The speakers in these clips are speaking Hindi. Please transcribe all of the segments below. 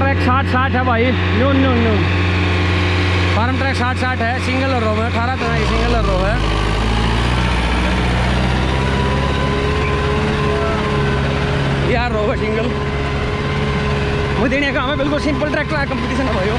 ट्रैक साठ साठ है भाई। न्यून न्यून न्यून फार्म ट्रैक साठ साठ है सिंगल रो में अठारह तरह की सिंगल रो है। यार रो है सिंगल मुझे देने का हमें बिल्कुल सिंपल ट्रैक ट्रैक कंपटीशन है भाई वो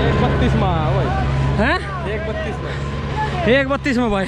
एक बत्तीस में भाई। हैं? एक बत्तीस में। एक बत्तीस में भाई।